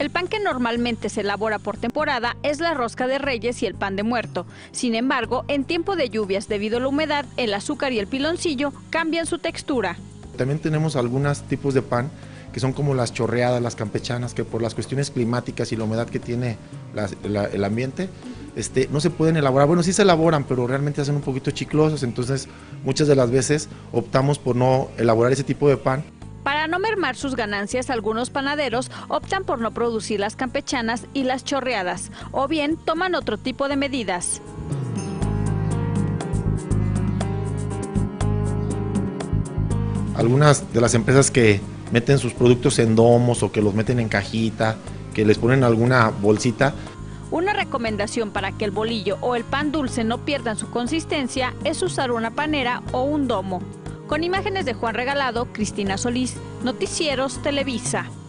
El pan que normalmente se elabora por temporada es la rosca de reyes y el pan de muerto. Sin embargo, en tiempo de lluvias debido a la humedad, el azúcar y el piloncillo cambian su textura. También tenemos algunos tipos de pan que son como las chorreadas, las campechanas, que por las cuestiones climáticas y la humedad que tiene el ambiente, este, no se pueden elaborar. Bueno, sí se elaboran, pero realmente hacen un poquito chiclosos, entonces muchas de las veces optamos por no elaborar ese tipo de pan. Para no mermar sus ganancias, algunos panaderos optan por no producir las campechanas y las chorreadas, o bien toman otro tipo de medidas. Algunas de las empresas que meten sus productos en domos o que los meten en cajita, que les ponen alguna bolsita. Una recomendación para que el bolillo o el pan dulce no pierdan su consistencia es usar una panera o un domo. Con imágenes de Juan Regalado, Cristina Solís, Noticieros Televisa.